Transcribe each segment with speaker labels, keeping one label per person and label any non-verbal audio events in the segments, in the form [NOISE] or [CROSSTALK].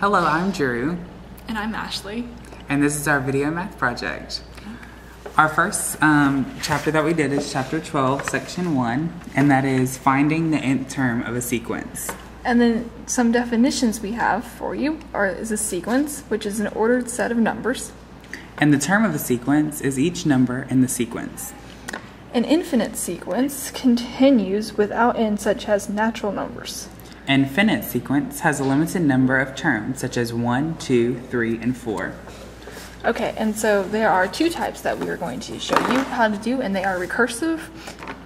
Speaker 1: Hello, I'm Drew,
Speaker 2: And I'm Ashley.
Speaker 1: and this is our video math project. Our first um, chapter that we did is chapter 12, section 1, and that is finding the nth term of a sequence.
Speaker 2: And then some definitions we have for you are is a sequence, which is an ordered set of numbers.
Speaker 1: And the term of a sequence is each number in the sequence.
Speaker 2: An infinite sequence continues without end, such as natural numbers.
Speaker 1: An finite sequence has a limited number of terms, such as 1, 2, 3, and 4.
Speaker 2: Okay, and so there are two types that we are going to show you how to do, and they are recursive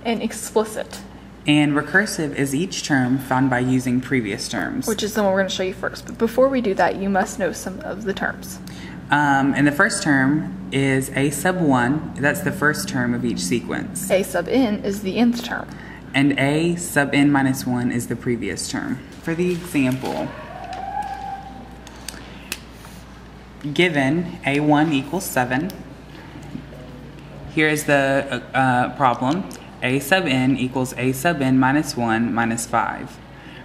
Speaker 2: and explicit,
Speaker 1: And recursive is each term found by using previous terms.
Speaker 2: which is the one we're going to show you first. But before we do that, you must know some of the terms.
Speaker 1: Um, and the first term is a sub 1, that's the first term of each sequence.
Speaker 2: A sub n is the nth term.
Speaker 1: And a sub n minus 1 is the previous term. For the example, given a1 equals 7, here is the uh, uh, problem. a sub n equals a sub n minus 1 minus 5.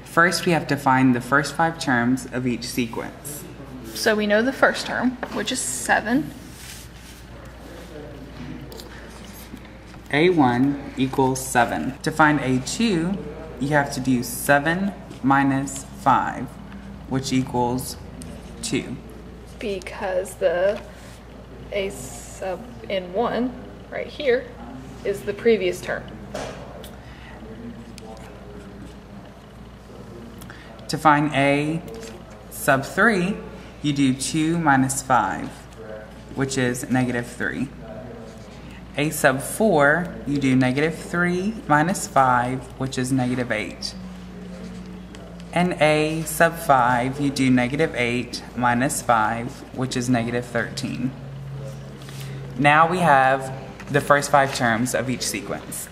Speaker 1: First, we have to find the first five terms of each sequence.
Speaker 2: So we know the first term, which is 7.
Speaker 1: A1 equals 7. To find a2, you have to do 7 minus 5, which equals 2.
Speaker 2: because the a sub n1 right here is the previous term.
Speaker 1: To find a sub 3, you do 2 minus 5, which is negative 3. A sub 4, you do negative 3 minus 5, which is negative 8. And a sub 5, you do negative 8 minus 5, which is negative 13. Now we have the first five terms of each sequence.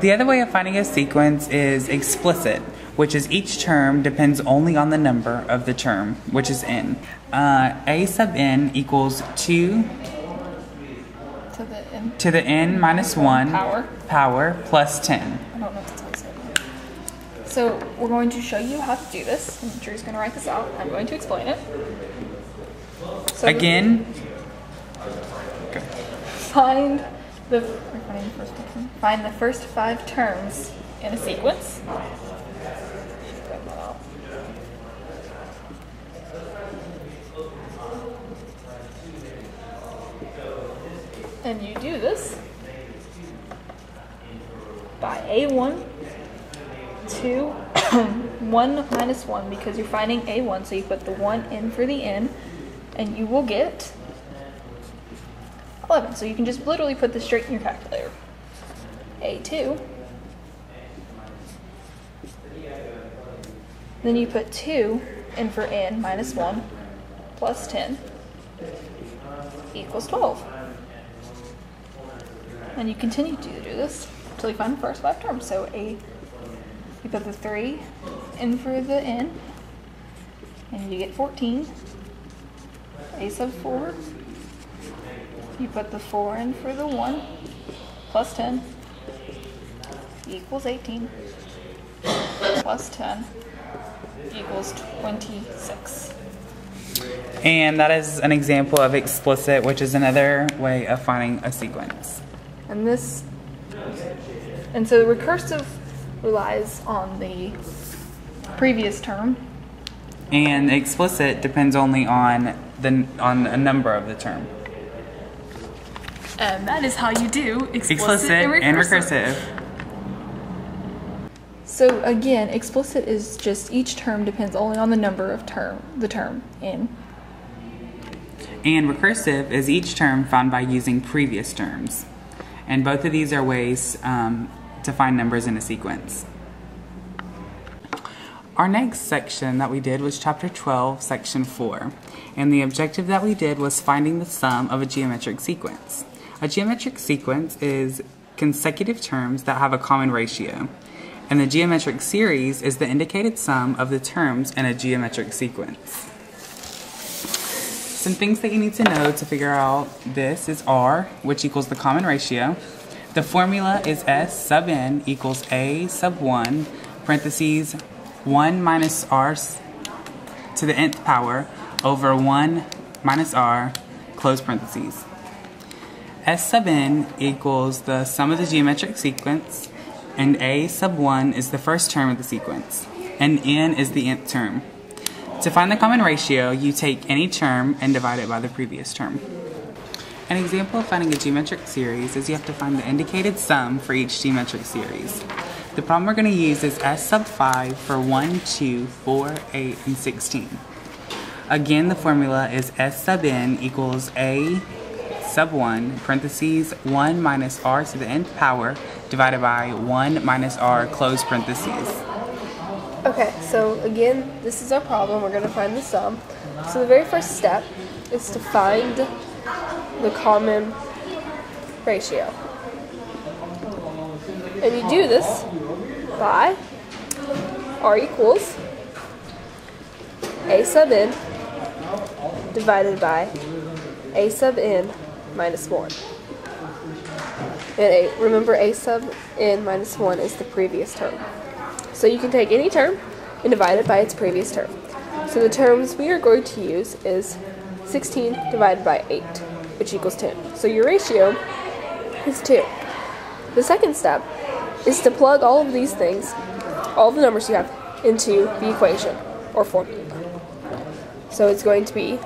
Speaker 1: The other way of finding a sequence is explicit, which is each term depends only on the number of the term, which is n. Uh, a sub n equals 2
Speaker 2: To the n.
Speaker 1: to the n minus 1
Speaker 2: Power.
Speaker 1: power plus 10.
Speaker 2: I don't know if it's on So we're going to show you how to do this. And Drew's going to write this out. I'm going to explain it. So
Speaker 1: Again,
Speaker 2: find the we're finding the first one. find the first five terms in a sequence. And you do this by A1, 2, [COUGHS] 1 minus 1 because you're finding A1, so you put the 1 in for the n, and you will get 11. So you can just literally put this straight in your calculator. A2. Then you put 2 in for n minus 1 plus 10 equals 12. And you continue to do this until you find the first five terms. So a you put the 3 in for the n and you get 14. A sub 4 you put the 4 in for the 1 plus 10 equals 18 plus 10 equals 26.
Speaker 1: and that is an example of explicit, which is another way of finding a sequence.
Speaker 2: And this, and so the recursive relies on the previous term.
Speaker 1: And explicit depends only on the on a number of the term.
Speaker 2: And that is how you do explicit,
Speaker 1: Explicit
Speaker 2: and recursive.
Speaker 1: and recursive.
Speaker 2: So again, explicit is just each term depends only on the number of term, the term in.
Speaker 1: And recursive is each term found by using previous terms. And both of these are ways um, to find numbers in a sequence. Our next section that we did was chapter 12, section 4. And the objective that we did was finding the sum of a geometric sequence. A geometric sequence is consecutive terms that have a common ratio. And the geometric series is the indicated sum of the terms in a geometric sequence. Some things that you need to know to figure out this is R, which equals the common ratio. The formula is S sub n equals A sub 1, parentheses 1 minus R to the nth power over 1 minus r, close parentheses. S sub n equals the sum of the geometric sequence, and a sub 1 is the first term of the sequence, and n is the nth term. To find the common ratio, you take any term and divide it by the previous term. An example of finding a geometric series is you have to find the indicated sum for each geometric series. The problem we're going to use is S sub 5 for 1, 2, 4, 8, and 16. Again, the formula is S sub n equals A sub 1, parentheses, 1 minus r to the nth power divided by 1 minus r, close parentheses.
Speaker 3: Okay, so again, this is our problem. We're going to find the sum. So the very first step is to find the common ratio. And you do this by r equals a sub n divided by a sub n minus 1. And a, remember a sub n minus 1 is the previous term. So you can take any term and divide it by its previous term. So the terms we are going to use is 16 divided by 8, which equals 10. So your ratio is 2. The second step is to plug all of these things, all the numbers you have, into the equation or formula. So it's going to be,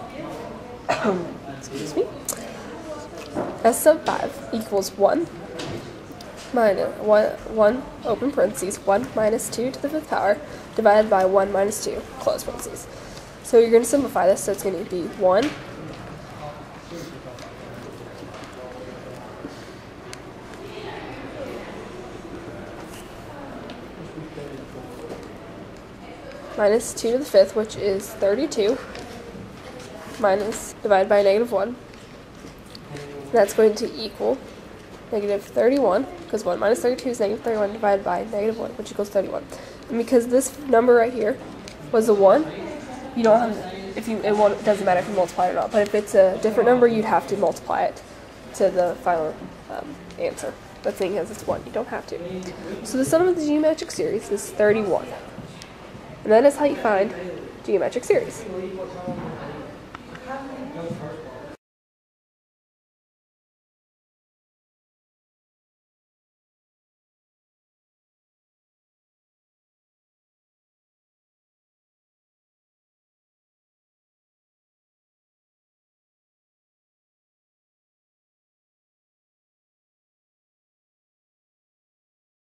Speaker 3: [COUGHS] excuse me, S sub 5 equals 1 minus 1, 1 open parentheses 1 minus 2 to the fifth power divided by 1 minus 2 close parentheses. So you're going to simplify this, so it's going to be 1 minus 2 to the fifth, which is 32, minus divided by negative 1. That's going to equal negative 31, because 1 minus 32 is negative 31 divided by negative 1, which equals 31. And because this number right here was a 1, you don't have, if you, it, doesn't matter if you multiply it or not, but if it's a different number, you'd have to multiply it to the final um, answer. But seeing as it's 1, you don't have to. So the sum of the geometric series is 31. And that is how you find geometric series.